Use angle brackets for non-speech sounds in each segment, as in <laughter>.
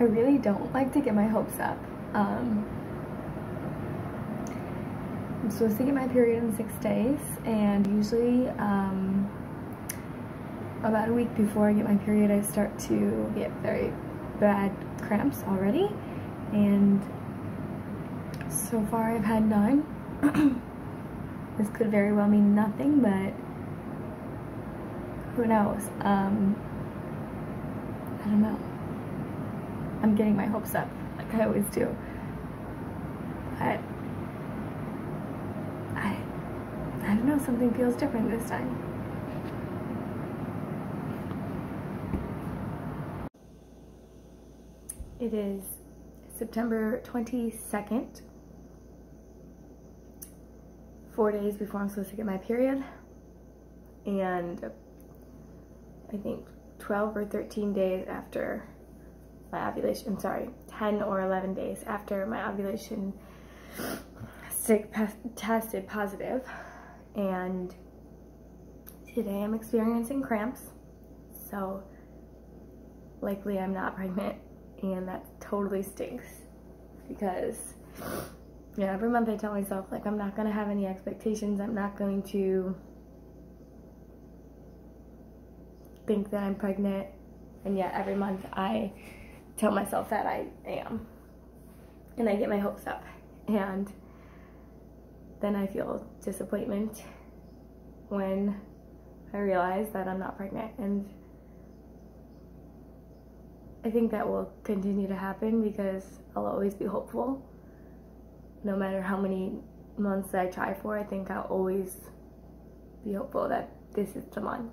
I really don't like to get my hopes up. Um, I'm supposed to get my period in six days, and usually um, about a week before I get my period, I start to get very bad cramps already, and so far I've had nine. <clears throat> this could very well mean nothing, but who knows? Um, I don't know. I'm getting my hopes up, like I always do. But I, I don't know, something feels different this time. It is September 22nd, four days before I'm supposed to get my period, and I think 12 or 13 days after my ovulation, I'm sorry, 10 or 11 days after my ovulation tested positive, and today I'm experiencing cramps, so likely I'm not pregnant and that totally stinks because yeah every month I tell myself like I'm not gonna have any expectations. I'm not going to think that I'm pregnant. And yet every month I tell myself that I am and I get my hopes up and then I feel disappointment when I realize that I'm not pregnant and I think that will continue to happen because I'll always be hopeful. No matter how many months I try for, I think I'll always be hopeful that this is the month.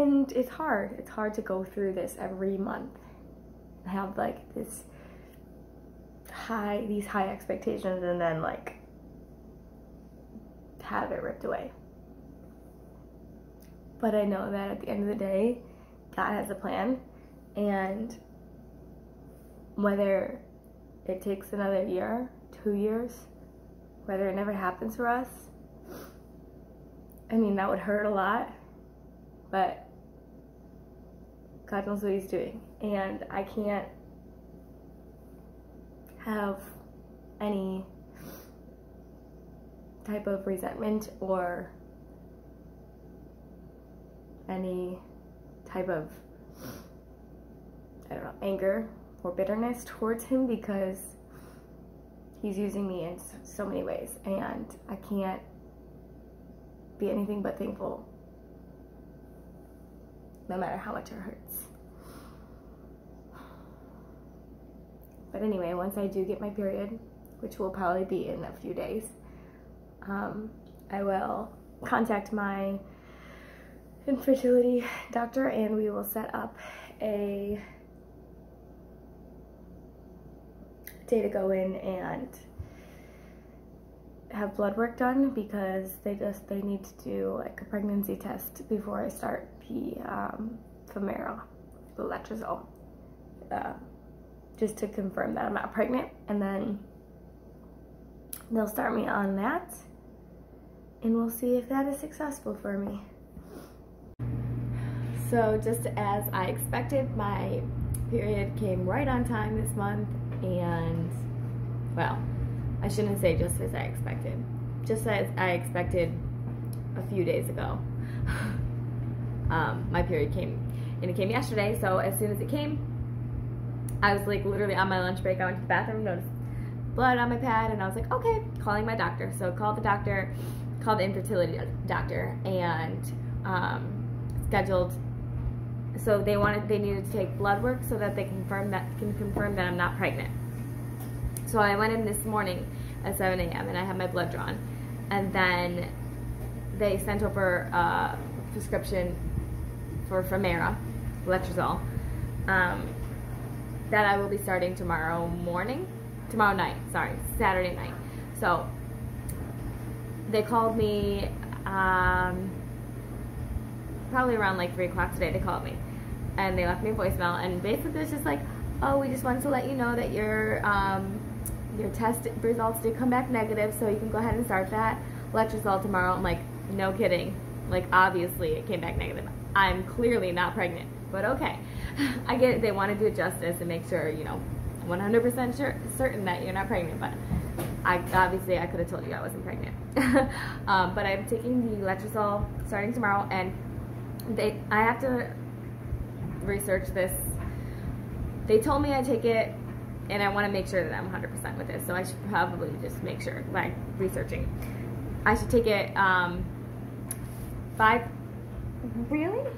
And it's hard. It's hard to go through this every month. I have like this high, these high expectations and then like have it ripped away. But I know that at the end of the day, God has a plan and whether it takes another year, two years, whether it never happens for us, I mean, that would hurt a lot, but God knows what He's doing. And I can't have any type of resentment or any type of I don't know, anger or bitterness towards him because he's using me in so many ways and I can't be anything but thankful no matter how much it hurts. But anyway, once I do get my period, which will probably be in a few days, um, I will contact my infertility doctor and we will set up a day to go in and have blood work done because they just they need to do like a pregnancy test before I start the um, Femara, the letrozole, uh, just to confirm that I'm not pregnant, and then they'll start me on that, and we'll see if that is successful for me. So just as I expected, my period came right on time this month and well, I shouldn't say just as I expected. Just as I expected a few days ago. <laughs> um, my period came, and it came yesterday, so as soon as it came, I was like literally on my lunch break, I went to the bathroom, noticed blood on my pad, and I was like, okay, calling my doctor. So I called the doctor, called the infertility doctor, and um, scheduled so they wanted they needed to take blood work so that they confirm that can confirm that I'm not pregnant. So I went in this morning at 7 a.m. and I had my blood drawn, and then they sent over a prescription for Femara, letrozole, um, that I will be starting tomorrow morning, tomorrow night. Sorry, Saturday night. So they called me. Um, probably around like 3 o'clock today, they called me and they left me a voicemail and basically it's just like oh we just wanted to let you know that your um, your test results did come back negative so you can go ahead and start that letrozole tomorrow I'm like no kidding like obviously it came back negative I'm clearly not pregnant But okay, <laughs> I get it. They want to do it justice and make sure, you know, 100% sure, certain that you're not pregnant. But I obviously I could have told you I wasn't pregnant. <laughs> um, but I'm taking the letrozole starting tomorrow, and they I have to research this. They told me I take it, and I want to make sure that I'm 100% with this. So I should probably just make sure by researching. I should take it um, five. Really?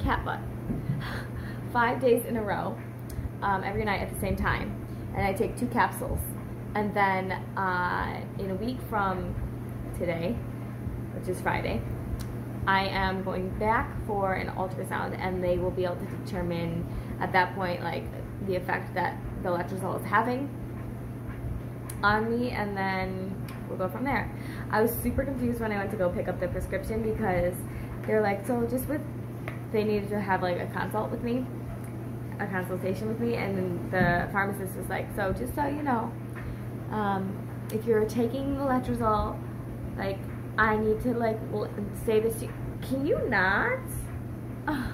Cat butt. <laughs> Five days in a row, um, every night at the same time, and I take two capsules and then uh, in a week from today, which is Friday, I am going back for an ultrasound and they will be able to determine at that point like the effect that the letrozole is having on me and then we'll go from there. I was super confused when I went to go pick up the prescription because they're like, so just with, they needed to have like a consult with me, a consultation with me and the pharmacist was like, so just so you know, um, if you're taking the letrozole, like I need to like say this to you. Can you not? Oh,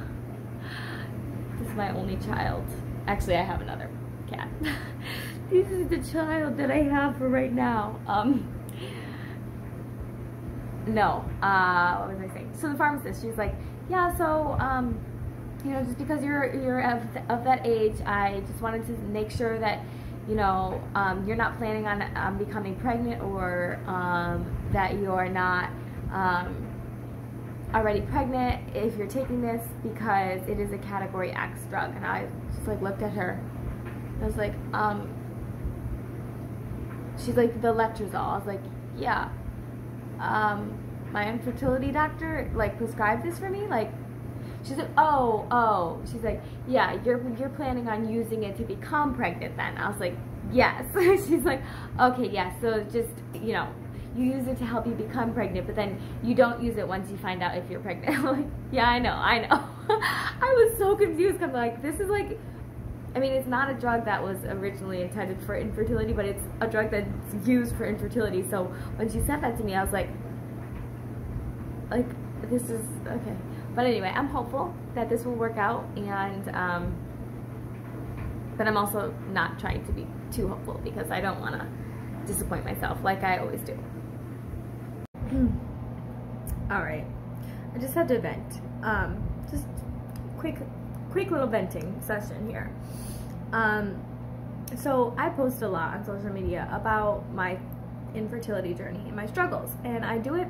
<sighs> this is my only child. Actually, I have another cat. <laughs> this is the child that I have for right now. Um, no, uh, what was I saying? So the pharmacist, she's like, yeah, so, um, you know, just because you're, you're of, of that age, I just wanted to make sure that you know, um, you're not planning on um, becoming pregnant or um, that you're not um, already pregnant if you're taking this because it is a category X drug. And I just like looked at her. I was like, um, she's like, the letrozole. I was like, yeah. Um, my infertility doctor like prescribed this for me. Like, She's like, oh, oh. She's like, yeah, you're you're planning on using it to become pregnant then. I was like, yes. <laughs> She's like, okay, yes. Yeah, so just, you know, you use it to help you become pregnant, but then you don't use it once you find out if you're pregnant. <laughs> Like, yeah, I know, I know. <laughs> I was so confused. I'm like, this is like, I mean, it's not a drug that was originally intended for infertility, but it's a drug that's used for infertility. So when she said that to me, I was like, like, this is, okay. But anyway, I'm hopeful that this will work out, and um, but I'm also not trying to be too hopeful because I don't want to disappoint myself like I always do. All right, I just had to vent. Um, just quick, quick little venting session here. Um, so I post a lot on social media about my infertility journey and my struggles, and I do it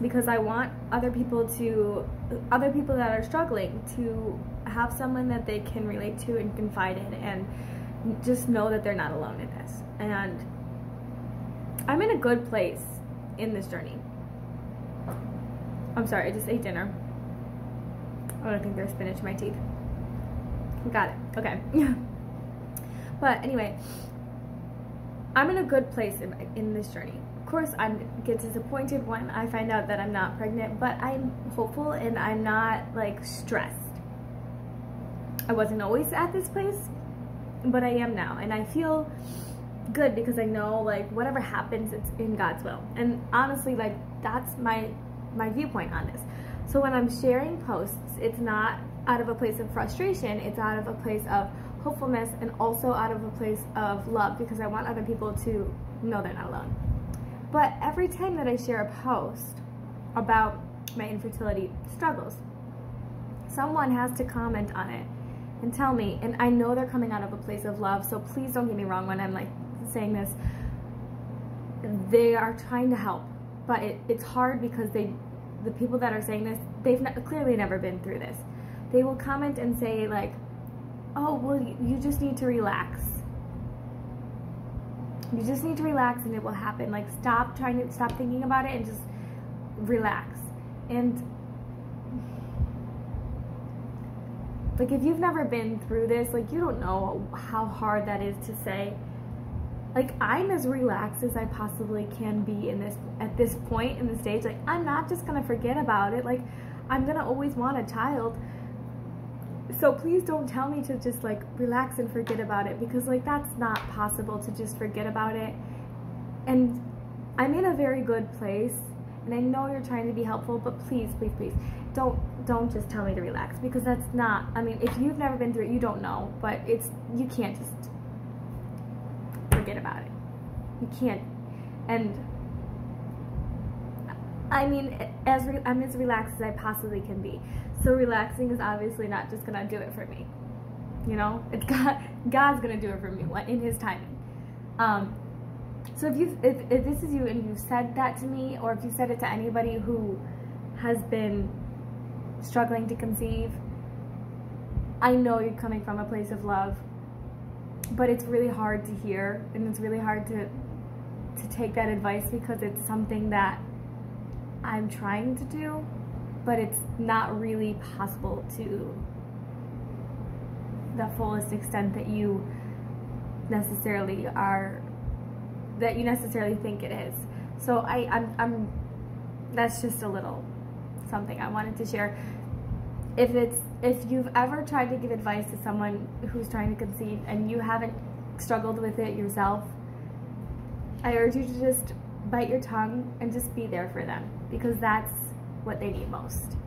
because I want other people to, other people that are struggling to have someone that they can relate to and confide in and just know that they're not alone in this. And I'm in a good place in this journey. I'm sorry, I just ate dinner. I don't think there's spinach in my teeth. Got it. Okay. <laughs> but anyway, I'm in a good place in, in this journey Of course I get disappointed when I find out that I'm not pregnant, but I'm hopeful and I'm not like stressed. I wasn't always at this place, but I am now. And I feel good because I know like whatever happens, it's in God's will. And honestly, like that's my, my viewpoint on this. So when I'm sharing posts, it's not out of a place of frustration, it's out of a place of hopefulness and also out of a place of love because I want other people to know they're not alone. But every time that I share a post about my infertility struggles, someone has to comment on it and tell me. And I know they're coming out of a place of love, so please don't get me wrong when I'm like saying this. They are trying to help, but it, it's hard because they, the people that are saying this, they've clearly never been through this. They will comment and say like, oh, well, you just need to relax you just need to relax and it will happen. Like stop trying to stop thinking about it and just relax. And like if you've never been through this, like you don't know how hard that is to say. Like I'm as relaxed as I possibly can be in this at this point in the stage. Like I'm not just gonna forget about it. Like I'm gonna always want a child so please don't tell me to just like relax and forget about it because like that's not possible to just forget about it and i'm in a very good place and i know you're trying to be helpful but please please please don't don't just tell me to relax because that's not I mean if you've never been through it you don't know but it's you can't just forget about it. You can't. And I mean as re- I'm as relaxed as I possibly can be. So relaxing is obviously not just gonna do it for me. You know? It's <laughs> God God's gonna do it for me in his timing. Um so if you if, if this is you and you've said that to me or if you said it to anybody who has been struggling to conceive, I know you're coming from a place of love, but it's really hard to hear and it's really hard to to take that advice because it's something that I'm trying to do, but it's not really possible to the fullest extent that you necessarily are that you necessarily think it is. So I I'm, I'm that's just a little something I wanted to share. If it's if you've ever tried to give advice to someone who's trying to conceive and you haven't struggled with it yourself, I urge you to just bite your tongue and just be there for them because that's what they need most.